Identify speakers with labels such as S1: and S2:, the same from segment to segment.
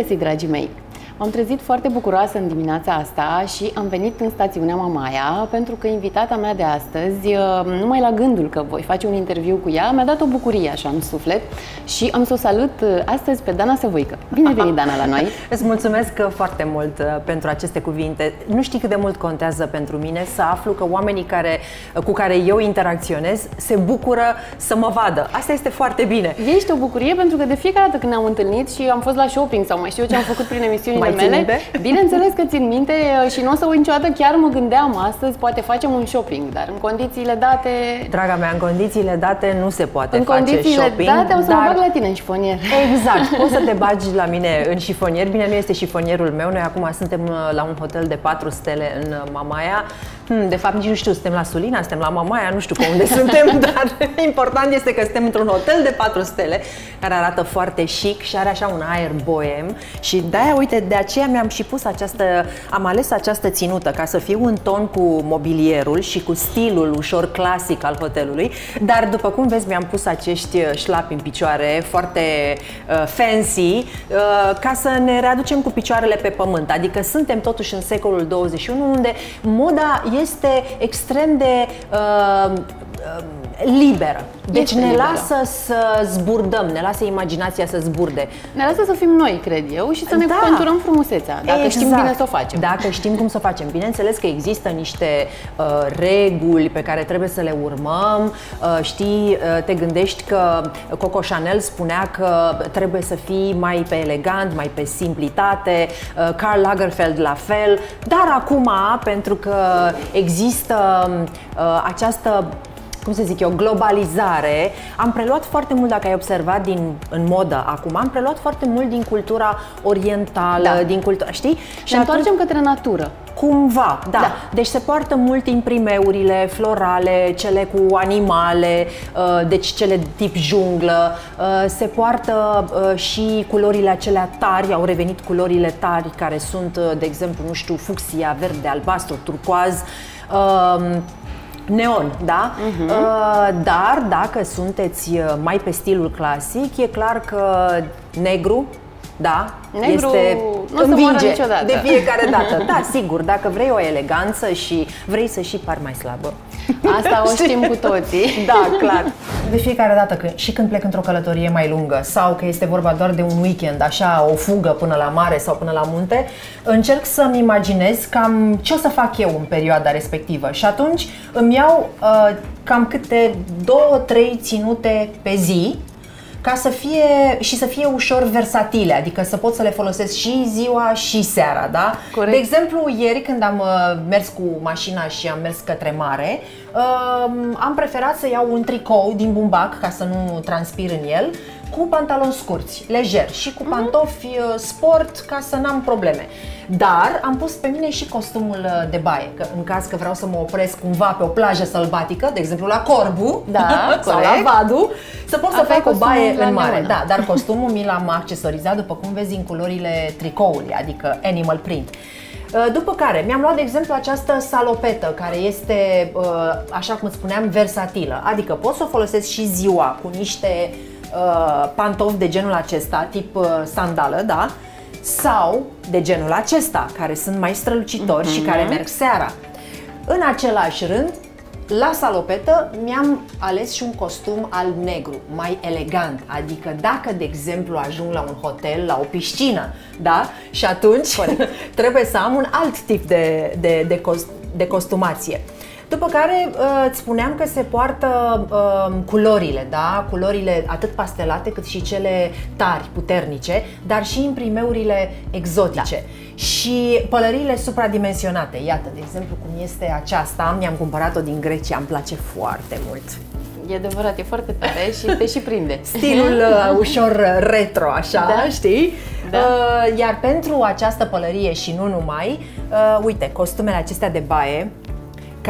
S1: găsit, dragii mei! M-am trezit foarte bucuroasă în dimineața asta și am venit în stațiunea Mamaia pentru că invitata mea de astăzi, uh, numai la gândul că voi face un interviu cu ea, mi-a dat o bucurie așa în suflet și am să o salut uh, astăzi pe Dana Săvoică. Bine venit, Dana, la noi!
S2: Îți mulțumesc uh, foarte mult pentru aceste cuvinte. Nu știi cât de mult contează pentru mine să aflu că oamenii care, cu care eu interacționez se bucură să mă vadă. Asta este foarte bine.
S1: Ești o bucurie pentru că de fiecare dată când ne-am întâlnit și am fost la shopping sau mai știu eu ce am făcut prin emisiunile
S2: mai
S1: mele.
S2: Minte?
S1: Bineînțeles că țin minte uh, și nu o să uit niciodată, chiar mă gândeam astăzi, poate facem un shopping, dar în condițiile date...
S2: Draga mea, în condițiile date nu se poate
S1: în
S2: face
S1: condițiile
S2: shopping.
S1: date o să dar... mă bag la tine în șifonier.
S2: Exact, poți să te bagi la mine în șifonier. Bine, nu este șifonierul meu, noi acum suntem uh, la un hotel de 4 stele în uh, Mamaia. Hmm, de fapt, nici nu știu, suntem la Sulina, suntem la Mamaia, nu știu pe unde suntem, dar important este că suntem într-un hotel de 4 stele care arată foarte chic și are așa un aer boem. Și de-aia, uite, de aceea mi-am și pus această, am ales această ținută ca să fiu în ton cu mobilierul și cu stilul ușor clasic al hotelului, dar după cum vezi mi-am pus acești uh, șlapi în picioare foarte uh, fancy uh, ca să ne readucem cu picioarele pe pământ, adică suntem totuși în secolul 21 unde moda este extrem de uh, uh, liberă. Deci este ne liberă. lasă să zburdăm, ne lasă imaginația să zburde.
S1: Ne lasă să fim noi, cred eu, și să ne da. conturăm frumusețea, dacă exact. știm bine să o facem.
S2: Dacă știm cum să o facem. Bineînțeles că există niște uh, reguli pe care trebuie să le urmăm. Uh, știi, uh, te gândești că Coco Chanel spunea că trebuie să fii mai pe elegant, mai pe simplitate, uh, Karl Lagerfeld la fel, dar acum, pentru că există uh, această cum să zic eu, globalizare, am preluat foarte mult, dacă ai observat din, în modă acum, am preluat foarte mult din cultura orientală, da. din cultura, știi?
S1: Și ne întoarcem către natură.
S2: Cumva, da. da. Deci se poartă mult imprimeurile florale, cele cu animale, uh, deci cele tip junglă, uh, se poartă uh, și culorile acelea tari, au revenit culorile tari care sunt, de exemplu, nu știu, fucsia, verde, albastru, turcoaz, neon, da? Uh-huh. Uh, dar dacă sunteți uh, mai pe stilul clasic, e clar că negru, da,
S1: Negru este nu învinge niciodată.
S2: de fiecare dată. Da, sigur, dacă vrei o eleganță și vrei să și pari mai slabă.
S1: Asta o știm cu toții.
S2: Da, clar. De fiecare dată, că, și când plec într-o călătorie mai lungă sau că este vorba doar de un weekend, așa, o fugă până la mare sau până la munte, încerc să-mi imaginez cam ce o să fac eu în perioada respectivă. Și atunci îmi iau uh, cam câte două, trei ținute pe zi ca să fie și să fie ușor versatile, adică să pot să le folosesc și ziua și seara, da? Corect. De exemplu, ieri când am uh, mers cu mașina și am mers către mare, uh, am preferat să iau un tricou din bumbac ca să nu transpir în el, cu pantaloni scurți, lejer și cu mhm. pantofi uh, sport ca să n-am probleme. Dar am pus pe mine și costumul uh, de baie, că în caz că vreau să mă opresc cumva pe o plajă sălbatică, de exemplu la Corbu da, sau la Vadu, să pot să fac o baie în mare. Da, dar costumul mi l-am accesorizat, după cum vezi, în culorile tricoului, adică animal print. Uh, după care mi-am luat, de exemplu, această salopetă, care este, așa cum spuneam, versatilă. Adică pot să o folosesc și ziua cu niște uh, pantofi de genul acesta, tip uh, sandală, da? Sau de genul acesta, care sunt mai strălucitori mm-hmm. și care merg seara. În același rând, la salopetă mi-am ales și un costum al negru, mai elegant. Adică dacă, de exemplu, ajung la un hotel, la o piscină, da? Și atunci trebuie să am un alt tip de, de, de, cost, de costumație. După care uh, îți spuneam că se poartă uh, culorile, da? Culorile atât pastelate cât și cele tari, puternice, dar și imprimeurile exotice. Da. Și pălăriile supradimensionate. Iată, de exemplu, cum este aceasta, mi-am cumpărat-o din Grecia, îmi place foarte mult.
S1: E adevărat, e foarte tare și te și prinde.
S2: Stilul uh, ușor retro, așa, da? știi? Da. Uh, iar pentru această pălărie și nu numai, uh, uite, costumele acestea de baie,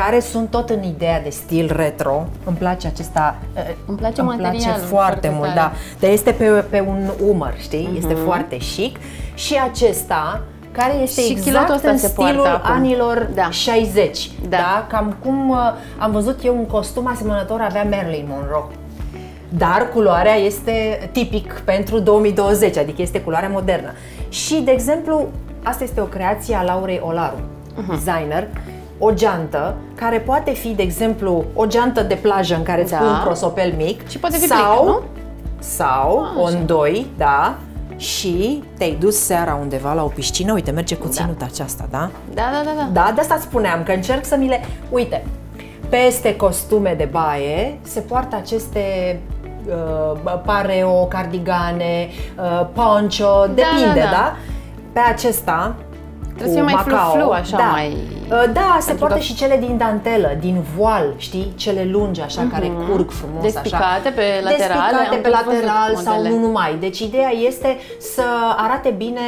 S2: care sunt tot în ideea de stil retro. Îmi place acesta,
S1: uh, îmi place, îmi place foarte,
S2: foarte mult, da. Dar este pe, pe un umăr, știi? Uh-huh. Este foarte chic și acesta care este și exact în stilul anilor da. 60. Da. da? Cam cum uh, am văzut eu un costum asemănător avea Marilyn Monroe. Dar culoarea este tipic pentru 2020, adică este culoarea modernă. Și, de exemplu, asta este o creație a Laurei Olaru, uh-huh. designer, o geantă care poate fi, de exemplu, o geantă de plajă în care îți
S1: Da.
S2: pui un prosopel mic
S1: Și poate fi
S2: sau,
S1: plică, nu?
S2: sau
S1: Ah,
S2: o
S1: așa.
S2: îndoi, da, și te-ai dus seara undeva la o piscină, uite, merge cu ținuta aceasta, da?
S1: Da, da, da, da.
S2: Da, de asta îți spuneam, că încerc să mi le... Uite, peste costume de baie se poartă aceste uh, pareo, cardigane, uh, poncho, depinde,
S1: da, da.
S2: da? Pe acesta
S1: Trebuie să
S2: cu
S1: fie mai
S2: Macao,
S1: flu-flu, așa,
S2: da.
S1: mai-
S2: Uh, Da, se
S1: Pentru
S2: poartă
S1: că-
S2: și cele din dantelă, din voal, știi? Cele lungi, așa, care curg frumos, așa.
S1: Mhm. Despicate pe laterale,
S2: Despicate
S1: am
S2: pe
S1: tot văzut
S2: lateral sau
S1: modele.
S2: nu numai. Deci ideea este să arate bine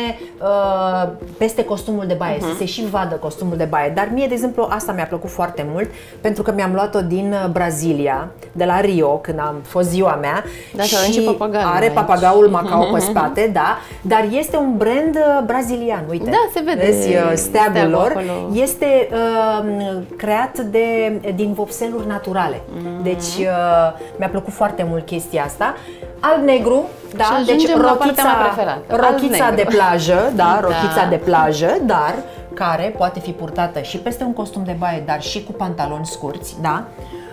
S2: uh, peste costumul de baie,
S1: Mhm.
S2: să se și vadă costumul de baie. Dar mie, de exemplu, asta mi-a plăcut foarte mult pentru că mi-am luat-o din uh, Brazilia, de la Rio, când am fost ziua mea.
S1: Da, și avem și papagaiul
S2: are
S1: aici.
S2: papagaul Macao pe spate, da, dar este un brand uh, brazilian, uite.
S1: Da, se vede
S2: Vezi, uh, steagul
S1: steagul
S2: lor
S1: acolo.
S2: este uh, creat de, din vopseluri naturale.
S1: Mm.
S2: Deci uh, mi-a plăcut foarte mult chestia asta. Alb-negru, da,
S1: Și
S2: deci
S1: ajungem la partea mea
S2: rochița,
S1: preferată,
S2: rochița
S1: alb-negru.
S2: de plajă, da,
S1: Da.
S2: rochița de plajă, dar care poate fi purtată și peste un costum de baie, dar și cu pantaloni scurți, da?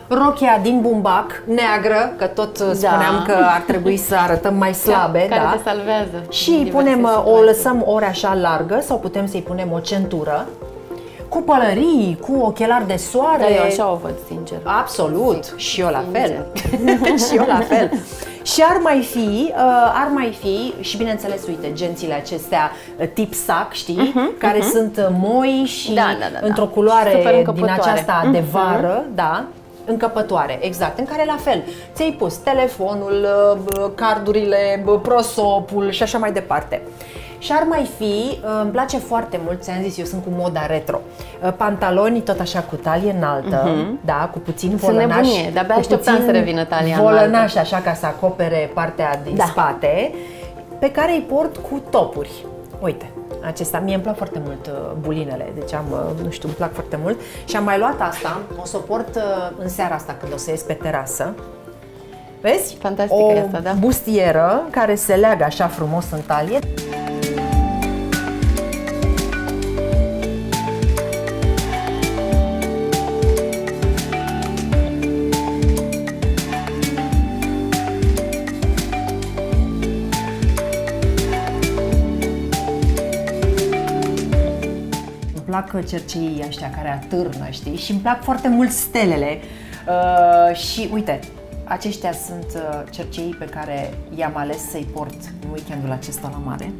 S2: Rochia din bumbac, neagră, că tot uh, spuneam că ar trebui să arătăm mai slabe,
S1: care
S2: da?
S1: te salvează.
S2: Și
S1: în
S2: îi
S1: diverse
S2: punem, uh, o
S1: situații.
S2: lăsăm ori așa largă sau putem să-i punem o centură cu pălării, cu ochelari de soare.
S1: Da, eu așa o văd, sincer.
S2: Absolut, și eu la fel.
S1: Sincer.
S2: și eu la fel. Și ar mai fi, uh, ar mai fi și bineînțeles, uite, gențile acestea uh, tip sac, știi, care sunt uh, moi și
S1: Mhm, Da, da, da, da.
S2: într-o
S1: Super
S2: culoare din
S1: încăpătoare.
S2: aceasta de
S1: Mhm.
S2: vară, da, încăpătoare, exact, în care la fel ți-ai pus telefonul, uh, b- cardurile, b- prosopul și așa mai departe. Și ar mai fi, uh, îmi place foarte mult, ți-am zis, eu sunt cu moda retro. Uh, Pantaloni tot așa cu talie înaltă, da, cu puțin
S1: Sunt
S2: volănaș.
S1: nebunie, de-abia
S2: cu
S1: așteptam
S2: puțin
S1: să revină talia
S2: Volănaș așa ca să acopere partea din
S1: Da.
S2: spate, pe care îi port cu topuri. Uite, acesta, mie îmi plac foarte mult uh, bulinele, deci am, uh, nu știu, îmi plac foarte mult și am mai luat asta, o să o port uh, în seara asta când o să ies pe terasă. Vezi?
S1: Fantastică
S2: o
S1: e asta, da.
S2: bustieră care se leagă așa frumos în talie. Cerceii ăștia care atârnă, știi? Și îmi plac foarte mult stelele. Uh, și uite, aceștia sunt uh, cerceii pe care i-am ales să-i port în weekendul acesta la mare.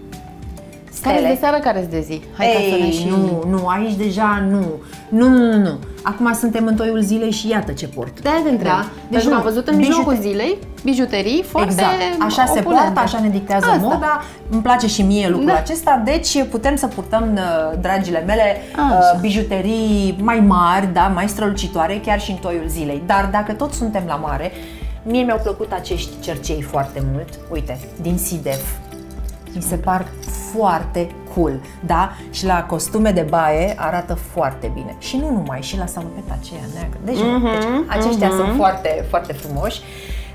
S1: Care de seară, care de zi? Hai ca să ne
S2: Ei,
S1: și...
S2: nu, nu, aici deja nu. Nu, nu, nu, nu. Acum suntem în toiul zilei și iată ce port.
S1: De-aia te întreb.
S2: Da?
S1: Deci
S2: nu,
S1: am văzut în
S2: bijute-
S1: mijlocul zilei bijuterii foarte
S2: Exact, așa se
S1: opulente.
S2: poartă, așa ne dictează
S1: Asta.
S2: moda, îmi place și mie lucrul
S1: Da.
S2: acesta, deci putem să purtăm, uh, dragile mele,
S1: Așa.
S2: uh, bijuterii mai mari, da, mai strălucitoare, chiar și în toiul zilei. Dar dacă tot suntem la mare, mie mi-au plăcut acești cercei foarte mult, uite, din Sidef. Mi se par foarte cool, da? Și la costume de baie arată foarte bine. Și nu numai, și la salopeta aceea neagră. Deci,
S1: Mhm,
S2: deci aceștia sunt foarte, foarte frumoși.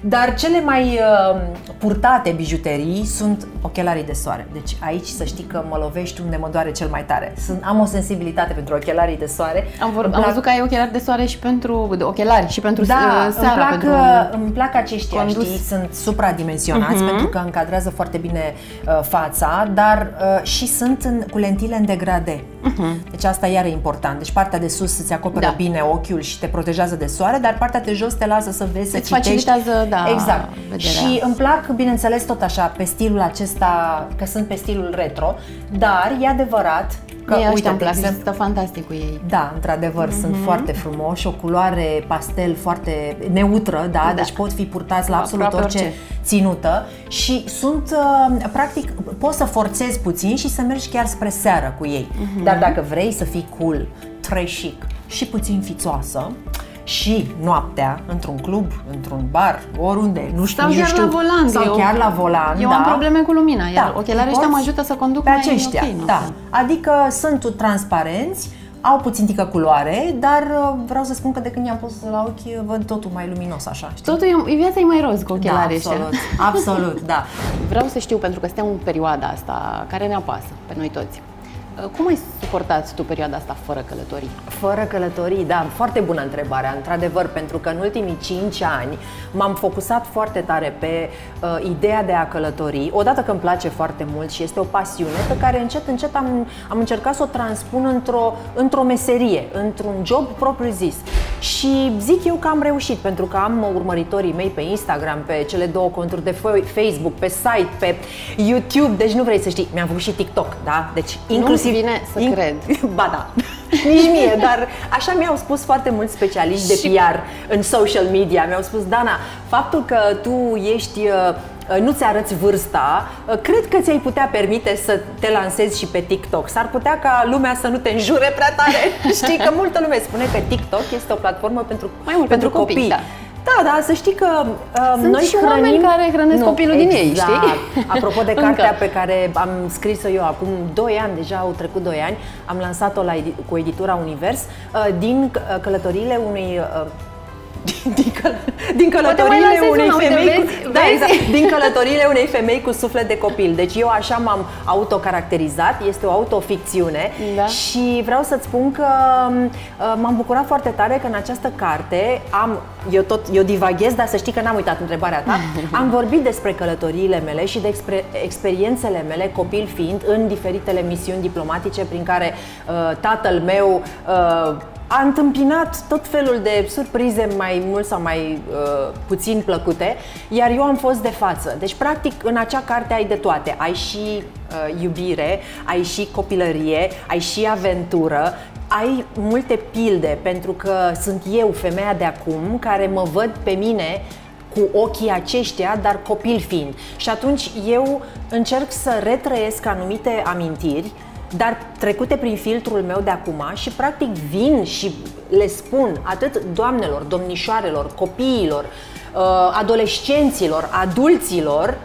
S2: Dar cele mai uh, purtate bijuterii sunt ochelarii de soare. Deci aici să știi că mă lovești unde mă doare cel mai tare. Sunt, am o sensibilitate pentru ochelarii de soare.
S1: Am, vor,
S2: Îmi
S1: am
S2: plac-
S1: văzut că ai ochelari de soare și pentru de ochelari și pentru
S2: da,
S1: uh,
S2: îmi
S1: seara,
S2: plac,
S1: pentru
S2: uh, îmi plac aceștia,
S1: condus. Mhm.
S2: știi, sunt supradimensionați pentru că încadrează foarte bine uh, fața, dar uh, și sunt în, cu lentile în degrade. Deci asta iar e important. Deci partea de sus îți acoperă
S1: Mhm. Da.
S2: bine ochiul și te protejează de soare, dar partea de jos te lasă să vezi, să
S1: Îți
S2: citești.
S1: facilitează, da,
S2: Exact.
S1: vederea.
S2: Și îmi plac, bineînțeles, tot așa, pe stilul acesta, că sunt pe stilul retro, dar e adevărat că,
S1: Mie ăștia
S2: uite,
S1: îmi
S2: de
S1: plac,
S2: exemplu,
S1: stă fantastic cu ei.
S2: da, într-adevăr, mm-hmm. sunt foarte frumoși, o culoare pastel foarte neutră, da,
S1: Da.
S2: deci pot fi purtați la absolut
S1: Aproape
S2: orice,
S1: orice.
S2: ținută și sunt, uh, practic, poți să forțezi puțin și să mergi chiar spre seară cu ei.
S1: Mhm.
S2: Mm-hmm. Dar dacă vrei să fii cool, chic și puțin fițoasă, și noaptea, într-un club, într-un bar, oriunde, nu știu,
S1: Sau
S2: nici nu
S1: chiar
S2: știu,
S1: la volan.
S2: sau
S1: eu,
S2: chiar la volan,
S1: Eu
S2: da.
S1: am probleme cu lumina, iar
S2: Da,
S1: ochelarii
S2: îi
S1: ăștia mă
S2: porți
S1: ajută să conduc
S2: pe
S1: mai
S2: aceștia,
S1: ok,
S2: da. Adică sunt transparenți, au puțin tică culoare, dar uh, vreau să spun că de când i-am pus la ochi văd totul mai luminos așa. Știi?
S1: Totul e, viața e mai roz cu ochelarii
S2: da, absolut, absolut, da.
S1: Vreau să știu, pentru că suntem în perioada asta care ne apasă pe noi toți. Uh, cum ai suportat tu perioada asta fără călătorii?
S2: Fără călătorii, da, foarte bună întrebarea, într-adevăr, pentru că în ultimii 5 ani m-am focusat foarte tare pe uh, ideea de a călători, odată că îmi place foarte mult și este o pasiune pe care încet, încet am, am încercat să o transpun într-o, într-o meserie, într-un job propriu-zis. Și zic eu că am reușit, pentru că am urmăritorii mei pe Instagram, pe cele două conturi de Facebook, pe site, pe YouTube, deci nu vrei să știi, mi-am făcut și TikTok, da? Deci inclusiv
S1: nu vine să in... cred.
S2: Ba da, nici mie, dar așa mi-au spus foarte mulți specialiști de PR în social media. Mi-au spus, Dana, faptul că tu ești uh, nu-ți arăți vârsta, uh, cred că ți-ai putea permite să te lansezi și pe TikTok. S-ar putea ca lumea să nu te înjure prea tare. Știi că multă lume spune că TikTok este o platformă pentru,
S1: Mai mult pentru, pentru copii. copii. Da.
S2: Da, da, să știi că uh,
S1: Sunt
S2: noi
S1: și
S2: hrănim...
S1: oameni care hrănesc nu, copilul
S2: exact.
S1: din ei, știi?
S2: Apropo de cartea pe care am scris-o eu acum 2 ani, deja au trecut 2 ani, am lansat-o la, cu editura Univers, uh, din uh, călătoriile unui uh, din, căl- din călătoriile unei femei vezi, cu, da, exact, din călătoriile unei femei cu suflet de copil. Deci eu așa m-am autocaracterizat, este o autoficțiune da. și vreau să-ți spun că uh, m-am bucurat foarte tare că în această carte am eu tot eu divaghez, dar să știi că n-am uitat întrebarea ta. Am vorbit despre călătoriile mele și despre experiențele mele copil fiind în diferitele misiuni diplomatice prin care uh, tatăl meu uh, a întâmpinat tot felul de surprize mai mult sau mai uh, puțin plăcute, iar eu am fost de față. Deci, practic, în acea carte ai de toate. Ai și uh, iubire, ai și copilărie, ai și aventură, ai multe pilde, pentru că sunt eu, femeia de acum, care mă văd pe mine cu ochii aceștia, dar copil fiind. Și atunci eu încerc să retrăiesc anumite amintiri dar trecute prin filtrul meu de acum și practic vin și le spun atât doamnelor, domnișoarelor, copiilor, uh, adolescenților, adulților,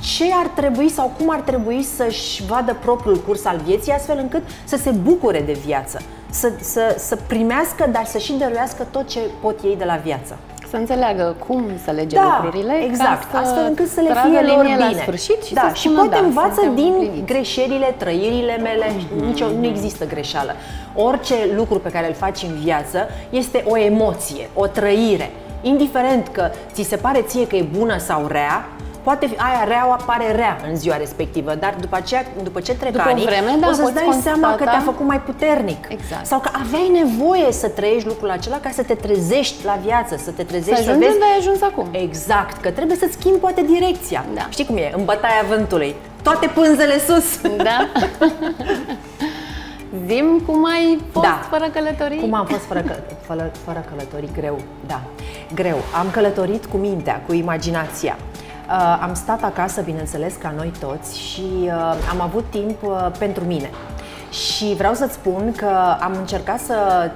S2: ce ar trebui sau cum ar trebui să-și vadă propriul curs al vieții astfel încât să se bucure de viață, să, să, să primească, dar să și dăruiască tot ce pot ei de la viață.
S1: Să înțeleagă cum să lege
S2: da,
S1: lucrurile,
S2: exact, ca astfel încât să le fie lor bine.
S1: La sfârșit și,
S2: da,
S1: să
S2: și poate
S1: da,
S2: învață din împliniți. greșelile, trăirile mele, mm-hmm. nicio, nu există greșeală. Orice lucru pe care îl faci în viață este o emoție, o trăire. Indiferent că ți se pare ție că e bună sau rea, poate fi, aia rea apare rea în ziua respectivă, dar după, aceea, după ce trec
S1: după
S2: ani,
S1: vreme, da,
S2: o să-ți dai
S1: constata...
S2: seama că te-a făcut mai puternic.
S1: Exact.
S2: Sau că aveai nevoie să trăiești lucrul acela ca să te trezești la viață, să te trezești
S1: să,
S2: să vezi...
S1: unde ai ajuns acum.
S2: Exact, că trebuie să-ți schimbi poate direcția.
S1: Da.
S2: Știi cum e? În bătaia vântului. Toate pânzele sus.
S1: Da. Zim cum ai fost
S2: da.
S1: fără călătorii?
S2: Cum am fost fără, căl- fără, fără călătorii? Greu, da. Greu. Am călătorit cu mintea, cu imaginația. Uh, am stat acasă, bineînțeles, ca noi toți și uh, am avut timp uh, pentru mine. Și vreau să-ți spun că am încercat să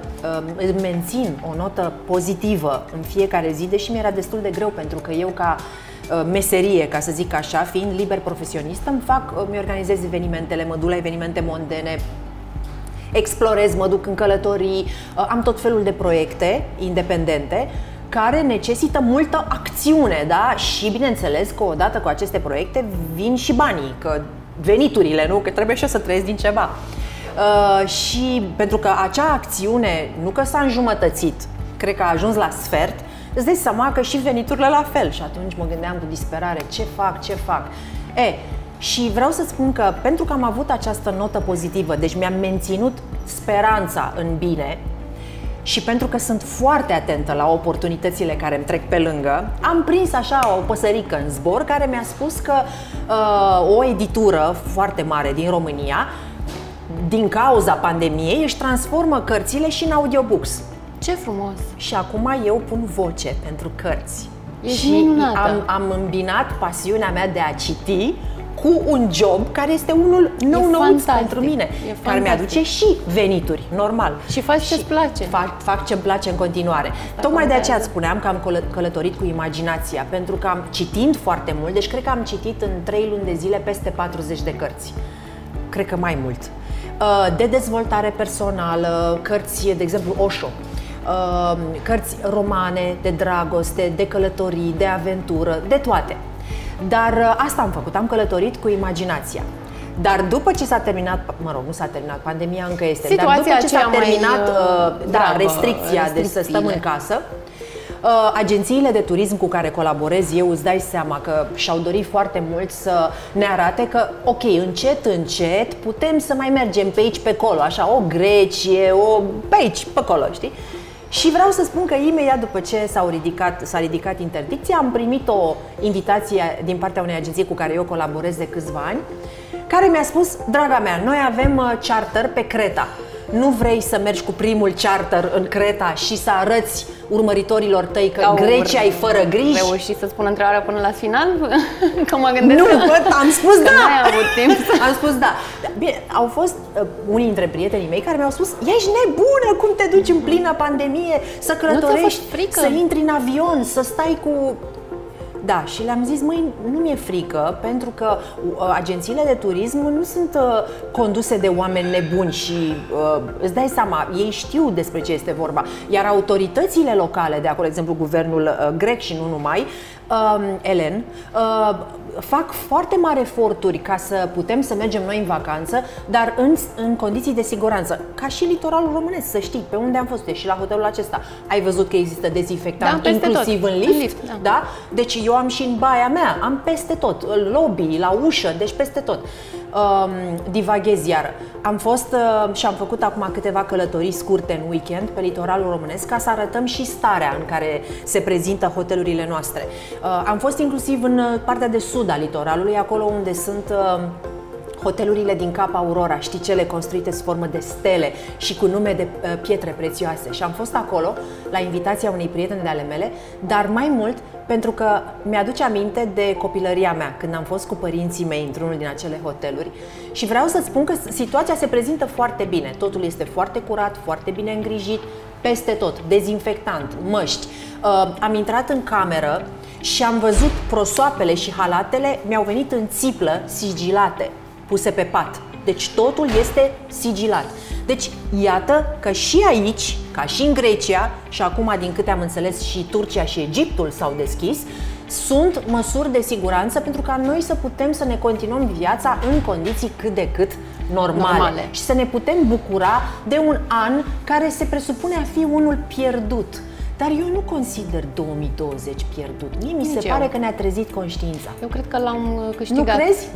S2: uh, mențin o notă pozitivă în fiecare zi, deși mi-era destul de greu, pentru că eu ca uh, meserie, ca să zic așa, fiind liber profesionist, îmi fac, uh, mi organizez evenimentele, mă duc la evenimente mondene, explorez, mă duc în călătorii, uh, am tot felul de proiecte independente care necesită multă acțiune, da? Și bineînțeles că odată cu aceste proiecte vin și banii, că veniturile, nu? Că trebuie și eu să trăiesc din ceva. Uh, și pentru că acea acțiune nu că s-a înjumătățit, cred că a ajuns la sfert, îți dai seama că și veniturile la fel. Și atunci mă gândeam cu disperare, ce fac, ce fac. E, și vreau să spun că pentru că am avut această notă pozitivă, deci mi-am menținut speranța în bine, și pentru că sunt foarte atentă la oportunitățile care îmi trec pe lângă, am prins așa o păsărică în zbor care mi-a spus că uh, o editură foarte mare din România, din cauza pandemiei, își transformă cărțile și în audiobooks.
S1: Ce frumos!
S2: Și acum eu pun voce pentru cărți.
S1: Ești
S2: și
S1: minunată.
S2: am, am îmbinat pasiunea mea de a citi cu un job care este unul nou nouț pentru mine,
S1: e
S2: care mi-aduce și venituri, normal.
S1: Și faci ce-ți place.
S2: Fac, fac ce-mi place în continuare. Asta Tocmai de aceea îți spuneam că am călătorit cu imaginația, pentru că am citind foarte mult, deci cred că am citit în 3 luni de zile peste 40 de cărți. Cred că mai mult. uh, de dezvoltare personală, cărți, de exemplu, Osho, uh, cărți romane de dragoste, de călătorii, de aventură, de toate. Dar uh, asta am făcut, am călătorit cu imaginația. Dar după ce s-a terminat, mă rog, nu s-a terminat, pandemia încă este,
S1: Situația
S2: dar după ce s-a
S1: aceea mai,
S2: terminat
S1: uh,
S2: uh, da,
S1: gravă,
S2: restricția, deci să stăm în
S1: restricțiile.
S2: casă, uh, agențiile de turism cu care colaborez eu îți dai seama că și-au dorit foarte mult să ne arate că, ok, încet, încet putem să mai mergem pe aici, pe acolo, așa, o Grecie, o pe aici, pe acolo, știi? Și vreau să spun că imediat după ce s-au ridicat, s-a ridicat interdicția, am primit o invitație din partea unei agenții cu care eu colaborez de câțiva ani, care mi-a spus, draga mea, noi avem uh, charter pe Creta. Nu vrei să mergi cu primul charter în Creta și să arăți urmăritorilor tăi că
S1: Au
S2: Grecia e fără griji?
S1: Reușit să spun întrebarea până la final? Că mă gândesc
S2: Nu,
S1: că...
S2: bă, am spus
S1: că
S2: da!
S1: n-ai avut timp să-
S2: Am spus da. Bine, au fost uh, unii dintre prietenii mei care mi-au spus Ești nebună cum te duci în plină pandemie Să călătorești,
S1: fost frică?
S2: să intri în avion, să stai cu... Da, și le-am zis, măi, nu mi-e frică, pentru că uh, agențiile de turism nu sunt uh, conduse de oameni nebuni și uh, îți dai seama, ei știu despre ce este vorba. Iar autoritățile locale de acolo, de exemplu, guvernul uh, grec și nu numai, uh, Elen, uh, fac foarte mari eforturi ca să putem să mergem noi în vacanță, dar în, în condiții de siguranță. Ca și litoralul românesc, să știi, pe unde am fost eu și la hotelul acesta. Ai văzut că există dezinfectant
S1: Da, peste
S2: inclusiv
S1: tot.
S2: în lift?
S1: În lift, da.
S2: da? Deci eu am și în baia mea, am peste tot, în lobby, la ușă, deci peste tot. Um, divaghez iară. Am fost uh, și am făcut acum câteva călătorii scurte în weekend pe litoralul românesc ca să arătăm și starea în care se prezintă hotelurile noastre. Uh, am fost inclusiv în uh, partea de sud a litoralului, acolo unde sunt uh, hotelurile din Cap Aurora, știi cele construite sub formă de stele și cu nume de uh, pietre prețioase. Și am fost acolo la invitația unei prietene de ale mele, dar mai mult pentru că mi-aduce aminte de copilăria mea, când am fost cu părinții mei într-unul din acele hoteluri și vreau să spun că situația se prezintă foarte bine. Totul este foarte curat, foarte bine îngrijit, peste tot, dezinfectant, măști. Uh, am intrat în cameră și am văzut prosoapele și halatele mi-au venit în țiplă sigilate puse pe pat. Deci totul este sigilat. Deci iată că și aici, ca și în Grecia, și acum din câte am înțeles și Turcia și Egiptul s-au deschis, sunt măsuri de siguranță pentru ca noi să putem să ne continuăm viața în condiții cât de cât normale,
S1: Normale.
S2: și să ne putem bucura de un an care se presupune a fi unul pierdut. Dar eu nu consider 2020 pierdut. Mie mi se
S1: Nici
S2: pare
S1: eu.
S2: că ne-a trezit conștiința.
S1: Eu cred că l-am uh,
S2: Nu
S1: câștigat.
S2: crezi?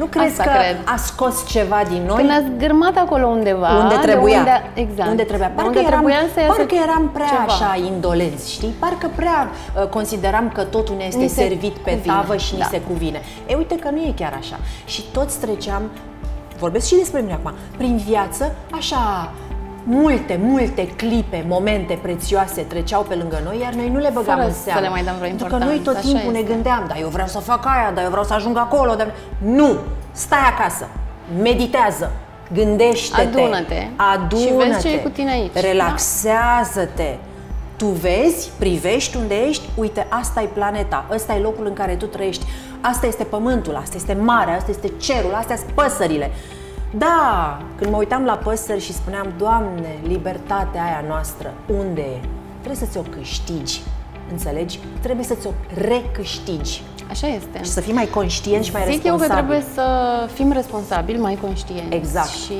S2: Nu crezi
S1: Asta
S2: că
S1: cred.
S2: a scos ceva din noi?
S1: Când ați gârmat acolo undeva
S2: unde
S1: de
S2: trebuia.
S1: Unde, exact.
S2: Unde trebuia.
S1: De
S2: Parcă,
S1: unde
S2: eram,
S1: trebuia să iasă
S2: parcă eram prea
S1: ceva.
S2: așa indolenți, știi? Parcă prea uh, consideram că totul ne este
S1: Ni se
S2: servit pe
S1: cuvine,
S2: tavă și ni
S1: da.
S2: se cuvine. E, uite că nu e chiar așa. Și toți treceam, vorbesc și despre mine acum, prin viață, așa, multe, multe clipe, momente prețioase treceau pe lângă noi, iar noi nu le băgam
S1: Fără
S2: în
S1: să
S2: seamă.
S1: le mai dăm vreo
S2: Pentru că noi tot
S1: importanță, așa
S2: timpul ne
S1: este.
S2: gândeam, dar eu vreau să fac aia, dar eu vreau să ajung acolo. Dar... Nu! Stai acasă, meditează, gândește-te,
S1: Adună-te
S2: adună-te,
S1: și vezi ce e cu tine aici. Da.
S2: relaxează-te. Tu vezi, privești unde ești, uite, asta e planeta, ăsta e locul în care tu trăiești, asta este pământul, asta este marea, asta este cerul, astea sunt păsările. Da, când mă uitam la păsări și spuneam, Doamne, libertatea aia noastră, unde e? Trebuie să ți-o câștigi, înțelegi? Trebuie să ți-o recâștigi
S1: Așa este.
S2: și să fii mai conștient și mai
S1: Zic eu
S2: responsabil.
S1: că trebuie să fim responsabili, mai conștienți
S2: Exact.
S1: și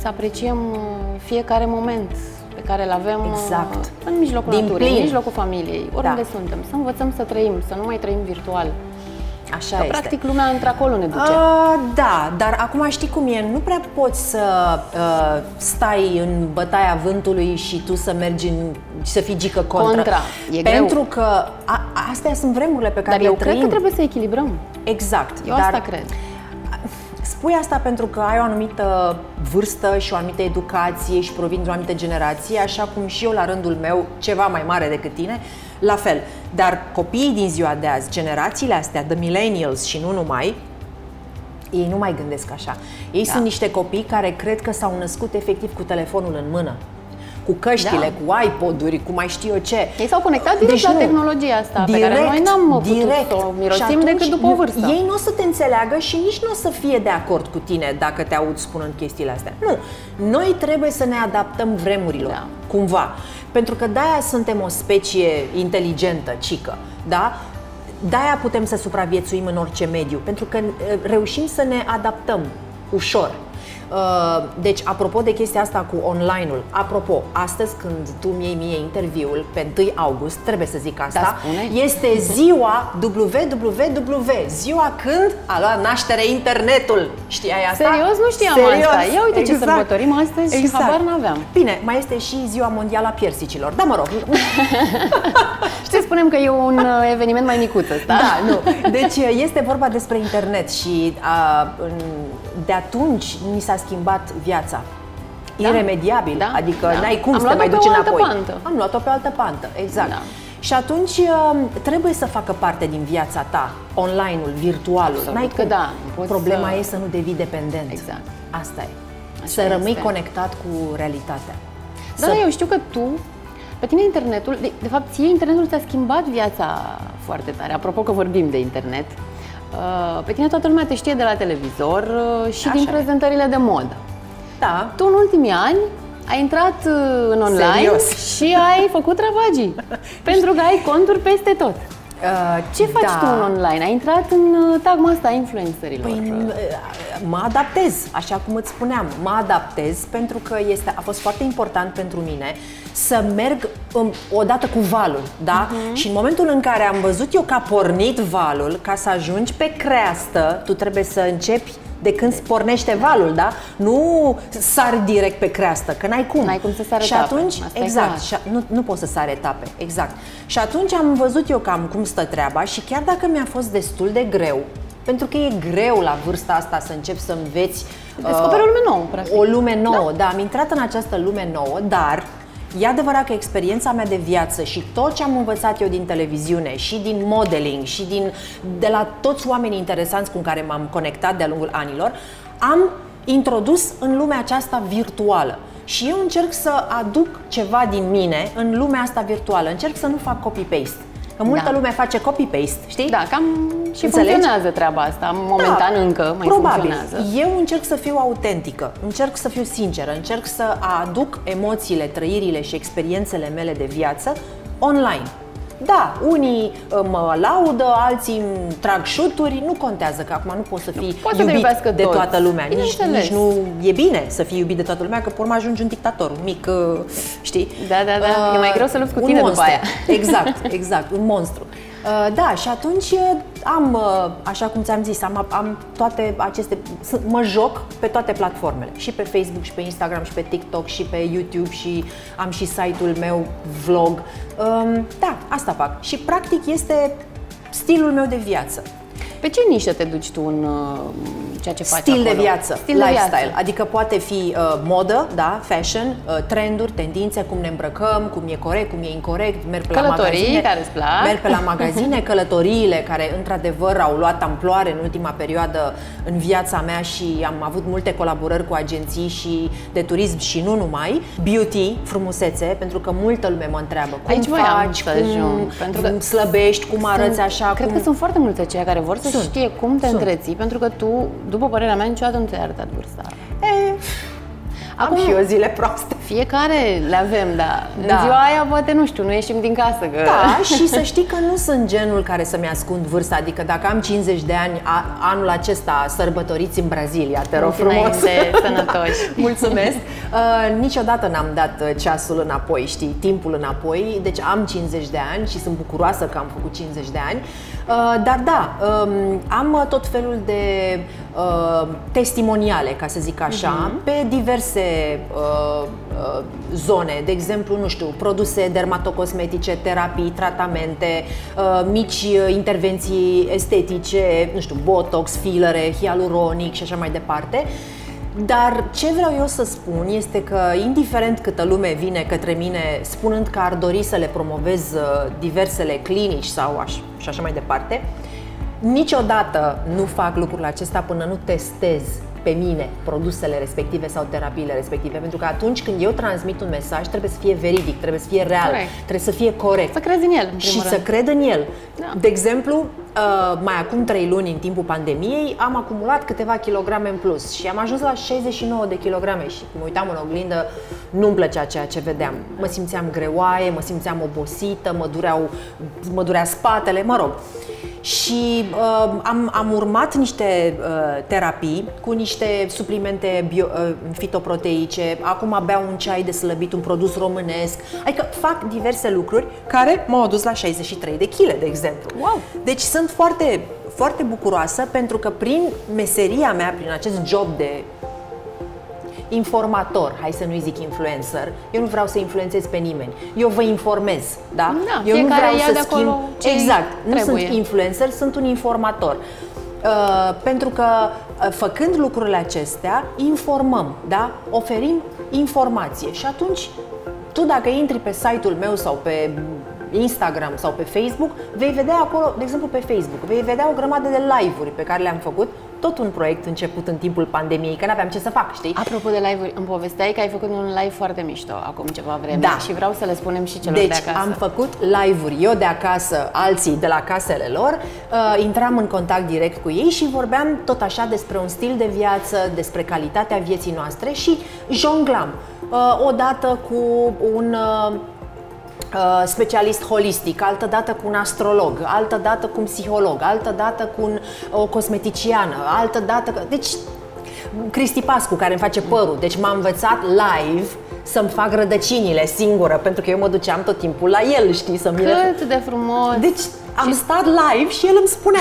S1: să apreciem uh, fiecare moment pe care îl avem uh,
S2: Exact.
S1: în mijlocul
S2: Din
S1: naturii,
S2: plin.
S1: în mijlocul familiei, oriunde
S2: Da.
S1: suntem, să învățăm să trăim, să nu mai trăim virtual.
S2: Așa
S1: Că,
S2: este.
S1: practic, lumea într-acolo ne duce.
S2: Uh, da, dar acum știi cum e, nu prea poți să uh, stai în bătaia vântului și tu să mergi în, să fii gică contra.
S1: Contra. E greu.
S2: Pentru că a, astea sunt vremurile pe care
S1: Dar
S2: le
S1: eu
S2: trăim.
S1: cred că trebuie să echilibrăm.
S2: Exact.
S1: Eu
S2: dar
S1: asta cred.
S2: Spui asta pentru că ai o anumită vârstă și o anumită educație și provin de o anumită generație, așa cum și eu la rândul meu, ceva mai mare decât tine, la fel. Dar copiii din ziua de azi, generațiile astea, the millennials și nu numai, ei nu mai gândesc așa. Ei
S1: Da.
S2: sunt niște copii care cred că s-au născut efectiv cu telefonul în mână. Cu căștile, da. cu iPod-uri, cu mai știu eu ce.
S1: Ei s-au conectat direct deci la nu, tehnologia asta direct, pe care noi n-am direct. putut să o mirosim decât după o vârstă.
S2: Ei nu o să te înțeleagă și nici nu o să fie de acord cu tine dacă te aud spunând chestiile astea. Nu. Noi trebuie să ne adaptăm vremurilor, da. cumva. Pentru că de-aia suntem o specie inteligentă, cică, da? De-aia putem să supraviețuim în orice mediu, pentru că uh, reușim să ne adaptăm ușor. Uh, deci, apropo de chestia asta cu online-ul, apropo, astăzi când tu mi iei mie interviul pe 1 august, trebuie să zic asta, da, este ziua www, ziua când a luat naștere internetul. Știai asta?
S1: Serios? Nu știam Serios? asta. Ia uite exact. ce sărbătorim astăzi exact. și habar n-aveam.
S2: Bine, mai este și ziua mondială a piersicilor. Da, mă rog.
S1: Știi, spunem că e un uh, eveniment mai micuț ăsta.
S2: Da, nu. Deci este vorba despre internet și a, de atunci mi s-a schimbat viața. Da. Iremediabil, da. adică da. n-ai cum Am să te mai duci înapoi. Pantă. Am luat-o pe o altă pantă, exact. Da. Și atunci uh, trebuie să facă parte din viața ta, online-ul, virtualul.
S1: N-ai că da.
S2: Problema să... e să nu devii dependent.
S1: Exact.
S2: Asta e. Așa să rămâi este. conectat cu realitatea.
S1: Da, să... eu știu că tu, pe tine internetul, de, de fapt ție internetul ți-a schimbat viața foarte tare. Apropo că vorbim de internet, Uh, pe tine toată lumea te știe de la televizor uh, și Așa din prezentările de modă.
S2: Da.
S1: Tu în ultimii ani ai intrat uh, în online Serios? și ai făcut ravagii. pentru că ai conturi peste tot. Uh, Ce faci da. tu în online? Ai intrat în tagma asta influencerilor? Păi,
S2: mă adaptez, așa cum îți spuneam, mă adaptez pentru că este, a fost foarte important pentru mine să merg um, odată cu valul, da? Uh-huh. Și în momentul în care am văzut eu că a pornit valul, ca să ajungi pe creastă, tu trebuie să începi de când pornește valul, da? Nu sari direct pe creastă, că n-ai cum.
S1: N-ai cum să sari
S2: Și atunci, Asta exact, și nu, nu poți să sari etape, exact. Și atunci am văzut eu cam cum stă treaba și chiar dacă mi-a fost destul de greu, pentru că e greu la vârsta asta să începi să înveți
S1: Descoperi uh, o lume nouă, practic.
S2: O lume nouă, da. da, am intrat în această lume nouă, dar E adevărat că experiența mea de viață și tot ce am învățat eu din televiziune și din modeling și din, de la toți oamenii interesanți cu care m-am conectat de-a lungul anilor, am introdus în lumea aceasta virtuală. Și eu încerc să aduc ceva din mine în lumea asta virtuală. Încerc să nu fac copy-paste. Că multă da. lume face copy-paste, știi?
S1: Da, cam și Înțelegi? funcționează treaba asta. Momentan da, încă mai
S2: probabil.
S1: funcționează.
S2: Eu încerc să fiu autentică, încerc să fiu sinceră, încerc să aduc emoțiile, trăirile și experiențele mele de viață online. Da, unii uh, mă laudă, alții îmi trag șuturi, nu contează că acum nu poți să fii
S1: poți
S2: iubit
S1: să
S2: de toată lumea. Nici, nici nu e bine să fii iubit de toată lumea, că pe urmă ajungi un dictator, un mic, uh, știi?
S1: Da, da, da, uh, e mai greu să lupți cu tine
S2: monstru.
S1: după aia.
S2: Exact, exact, un monstru. Uh, da, și atunci uh, am, uh, așa cum ți-am zis, am, am toate aceste, mă joc pe toate platformele, și pe Facebook, și pe Instagram, și pe TikTok, și pe YouTube, și am și site-ul meu, vlog. Um, da, asta fac. Și practic este stilul meu de viață.
S1: Pe ce nișă te duci tu în uh, ceea ce faci
S2: Stil
S1: acolo?
S2: de viață, Stil lifestyle. De viață. Adică poate fi uh, modă, da, fashion, uh, trenduri, tendințe, cum ne îmbrăcăm, cum e corect, cum e incorrect, merg pe
S1: Călătorii
S2: la magazine.
S1: care îți plac.
S2: Merg pe la magazine, călătoriile care într-adevăr au luat amploare în ultima perioadă în viața mea și am avut multe colaborări cu agenții și de turism și nu numai. Beauty, frumusețe, pentru că multă lume mă întreabă cum
S1: Aici
S2: faci,
S1: cum,
S2: ajung, pentru că slăbești, cum arăți așa.
S1: Cred
S2: cum...
S1: că sunt foarte mulți aceia care vor să sunt. știe cum te Sunt. întreții, pentru că tu, după părerea mea, niciodată nu ți-ai arătat vârsta.
S2: E, Acum, am și eu zile proaste.
S1: Fiecare le avem, da. da. În ziua aia poate, nu știu, nu ieșim din casă. Că...
S2: Da, și să știi că nu sunt genul care să-mi ascund vârsta. Adică dacă am 50 de ani, a, anul acesta sărbătoriți în Brazilia, te rog frumos.
S1: sănătoși.
S2: Mulțumesc. Uh, niciodată n-am dat uh, ceasul înapoi, știi, timpul înapoi. Deci am 50 de ani și sunt bucuroasă că am făcut 50 de ani. Uh, dar da, um, am tot felul de uh, testimoniale, ca să zic așa, uh-huh. pe diverse uh, uh, zone. De exemplu, nu știu, produse dermatocosmetice, terapii, tratamente, uh, mici intervenții estetice, nu știu, botox, filere, hialuronic și așa mai departe. Dar ce vreau eu să spun este că, indiferent câtă lume vine către mine spunând că ar dori să le promovez uh, diversele clinici sau aș, și așa mai departe, niciodată nu fac lucrul acesta până nu testez pe mine produsele respective sau terapiile respective. Pentru că atunci când eu transmit un mesaj, trebuie să fie veridic, trebuie să fie real,
S1: Corect.
S2: trebuie să fie corect.
S1: Să crezi în el, în
S2: și
S1: primul
S2: să
S1: rând.
S2: cred în el.
S1: Da.
S2: De exemplu, uh, mai acum trei luni, în timpul pandemiei, am acumulat câteva kilograme în plus și am ajuns la 69 de kilograme și mă uitam în oglindă, nu-mi plăcea ceea ce vedeam. Mă simțeam greoaie, mă simțeam obosită, mă, dureau, mă durea spatele, mă rog. Și uh, am, am urmat niște uh, terapii cu niște suplimente bio, uh, fitoproteice, acum beau un ceai de slăbit, un produs românesc, adică fac diverse lucruri care m-au adus la 63 de kg, de exemplu.
S1: Wow!
S2: Deci sunt foarte, foarte bucuroasă pentru că prin meseria mea, prin acest job de informator, hai să nu-i zic influencer, eu nu vreau să influențez pe nimeni. Eu vă informez, da?
S1: Da,
S2: eu nu
S1: fiecare
S2: vreau
S1: ia
S2: să
S1: de
S2: schimb.
S1: acolo ce
S2: exact. Nu
S1: trebuie.
S2: sunt influencer, sunt un informator. Uh, pentru că uh, făcând lucrurile acestea, informăm, da? Oferim informație și atunci tu dacă intri pe site-ul meu sau pe Instagram sau pe Facebook, vei vedea acolo, de exemplu pe Facebook, vei vedea o grămadă de live-uri pe care le-am făcut, tot un proiect început în timpul pandemiei, că n-aveam ce să fac, știi?
S1: Apropo de live-uri, îmi povesteai că ai făcut un live foarte mișto acum ceva vreme
S2: Da.
S1: și vreau să le spunem și celor
S2: Deci
S1: de acasă.
S2: am făcut live-uri, eu de acasă, alții de la casele lor, uh, intram în contact direct cu ei și vorbeam tot așa despre un stil de viață, despre calitatea vieții noastre și jonglam. Uh, odată cu un uh, uh, specialist holistic, altă dată cu un astrolog, altă dată cu un psiholog, altă dată cu un, o cosmeticiană, altă dată... Deci Cristi Pascu, care îmi face părul, deci m-a învățat live să-mi fac rădăcinile singură, pentru că eu mă duceam tot timpul la el, știi, să-mi le...
S1: Cât de frumos!
S2: Deci am stat live și el îmi spunea,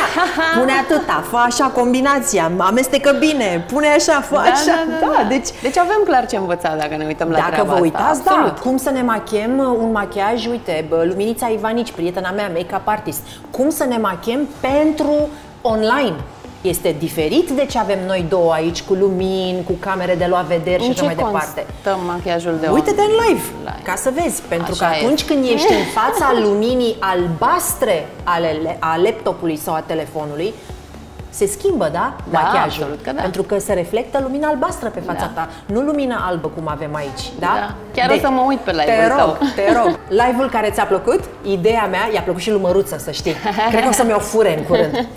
S2: pune atâta, fă așa combinația, amestecă bine, pune așa, fă
S1: da,
S2: așa.
S1: da, da, da.
S2: deci
S1: deci avem clar ce învăța dacă ne uităm la
S2: dacă
S1: treaba
S2: vă uitați,
S1: asta.
S2: da,
S1: Absolut.
S2: cum să ne machem un machiaj, uite, bă, Luminița Ivanici, prietena mea, make-up artist, cum să ne machem pentru online. Este diferit de ce avem noi două aici, cu lumini, cu camere de luat vederi și
S1: În
S2: așa
S1: ce
S2: mai departe.
S1: constă machiajul de
S2: Uite-te în live,
S1: Live.
S2: ca să vezi, pentru
S1: Așa
S2: că atunci
S1: este.
S2: când ești în fața luminii albastre ale, a laptopului sau a telefonului, se schimbă, da?
S1: Da,
S2: Machiajul.
S1: absolut că da.
S2: Pentru că se reflectă lumina albastră pe fața
S1: Da.
S2: ta, nu lumina albă cum avem aici, da?
S1: Da. Chiar o să mă uit pe
S2: Te
S1: live-ul
S2: rog,
S1: tău.
S2: te rog. Live-ul care ți-a plăcut, ideea mea, i-a plăcut și lui Măruță, să știi. Cred că o să mi-o fure în curând.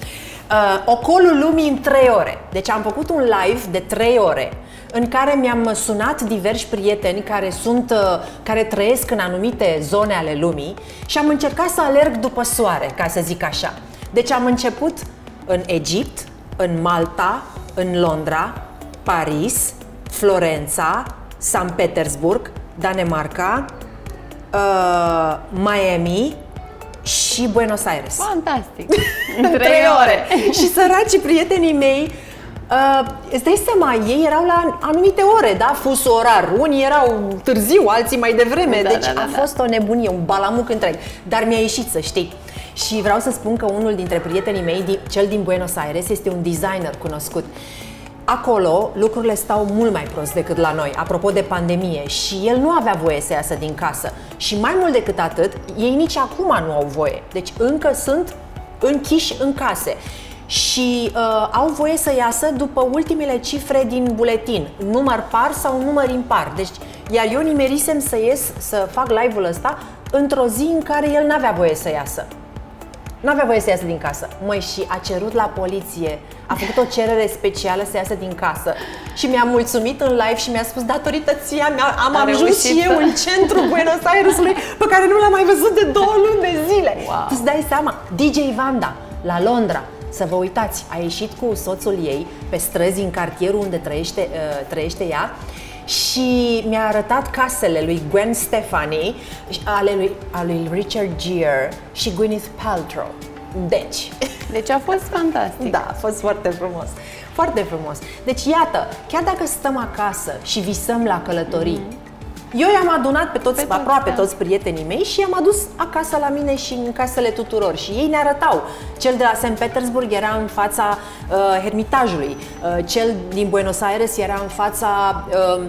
S2: Uh, ocolul lumii în 3 ore. Deci am făcut un live de 3 ore în care mi-am sunat diversi prieteni care sunt, uh, care trăiesc în anumite zone ale lumii și am încercat să alerg după soare, ca să zic așa. Deci am început în Egipt, în Malta, în Londra, Paris, Florența, San Petersburg, Danemarca, uh, Miami și Buenos Aires.
S1: Fantastic!
S2: În trei ore. și săracii prietenii mei Uh, îți dai seama, ei erau la anumite ore, da? Fus orar. Unii erau târziu, alții mai devreme.
S1: Da,
S2: deci
S1: da, da,
S2: a
S1: da.
S2: fost o nebunie, un balamuc întreg. Dar mi-a ieșit, să știi. Și vreau să spun că unul dintre prietenii mei, di- cel din Buenos Aires, este un designer cunoscut. Acolo lucrurile stau mult mai prost decât la noi, apropo de pandemie, și el nu avea voie să iasă din casă. Și mai mult decât atât, ei nici acum nu au voie. Deci încă sunt închiși în case și uh, au voie să iasă după ultimele cifre din buletin, număr par sau număr impar. Deci, iar eu nimerisem să ies, să fac live-ul ăsta într-o zi în care el n-avea voie să iasă. N-avea voie să iasă din casă. Măi, și a cerut la poliție, a făcut o cerere specială să iasă din casă și mi-a mulțumit în live și mi-a spus datorită ție am, am
S1: A
S2: ajuns și
S1: reușit
S2: eu
S1: să-
S2: în centrul Buenos Airesului pe care nu l-am mai văzut de două luni de zile.
S1: Wow.
S2: Tu îți dai seama, DJ Vanda la Londra, să vă uitați, a ieșit cu soțul ei pe străzi în cartierul unde trăiește, uh, trăiește ea și mi-a arătat casele lui Gwen Stefani, și ale lui, a lui Richard Gere și Gwyneth Paltrow. Deci,
S1: Deci a fost fantastic.
S2: da, a fost foarte frumos. Foarte frumos. Deci, iată, chiar dacă stăm acasă și visăm la călătorii, eu i-am adunat pe toți,
S1: Pe
S2: pe
S1: toți,
S2: aproape
S1: da.
S2: toți prietenii mei și i-am adus acasă la mine și în casele tuturor. Și ei ne arătau. Cel de la St. Petersburg era în fața uh, Hermitajului, uh, cel din Buenos Aires era în fața uh,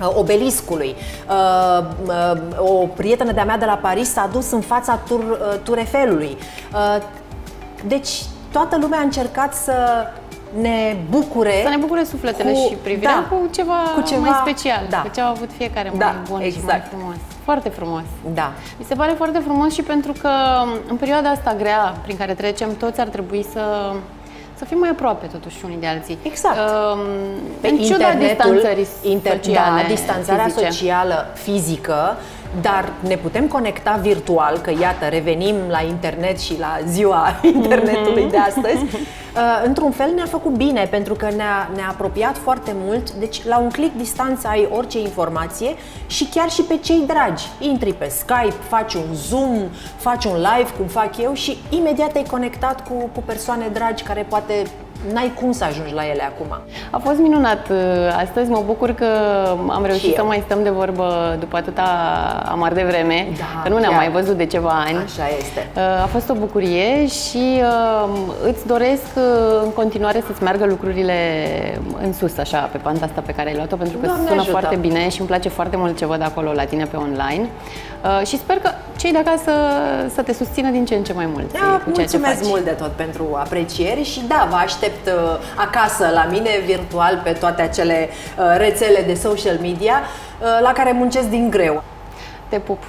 S2: uh, obeliscului. Uh, uh, o prietenă de-a mea de la Paris s-a dus în fața tur, uh, Tur Eiffelului. Uh, deci toată lumea a încercat să ne bucure.
S1: Să ne bucure sufletele cu, și privirea da, cu, ceva cu ceva mai special, da. cu ce au avut fiecare da, mai bun exact. și mai exact. frumos. Foarte frumos.
S2: Da.
S1: Mi se pare foarte frumos și pentru că în perioada asta grea prin care trecem, toți ar trebui să să fim mai aproape totuși unii de alții.
S2: Exact. Um,
S1: Pe în ciuda distanțării inter, sociale,
S2: da, distanțarea fizice. socială fizică dar ne putem conecta virtual, că iată, revenim la internet și la ziua internetului de astăzi. Uh, într-un fel ne-a făcut bine, pentru că ne-a, ne-a apropiat foarte mult, deci la un click distanță ai orice informație și chiar și pe cei dragi. Intri pe Skype, faci un Zoom, faci un live, cum fac eu și imediat ai conectat cu, cu persoane dragi care poate n-ai cum să ajungi la ele acum.
S1: A fost minunat uh, astăzi, mă bucur că am reușit să mai stăm de vorbă după atâta amar de vreme, da, că nu ne-am mai văzut de ceva ani.
S2: Așa este.
S1: Uh, a fost o bucurie și uh, îți doresc în continuare să-ți meargă lucrurile în sus, așa, pe panta asta pe care ai luat-o, pentru că Doamne sună ajută. foarte bine și îmi place foarte mult ce văd acolo la tine pe online. Și sper că cei de acasă să te susțină din ce în ce mai mult.
S2: Da, mulțumesc mult de tot pentru aprecieri și da, vă aștept aștept uh, acasă la mine, virtual, pe toate acele uh, rețele de social media uh, la care muncesc din greu.
S1: Te pup!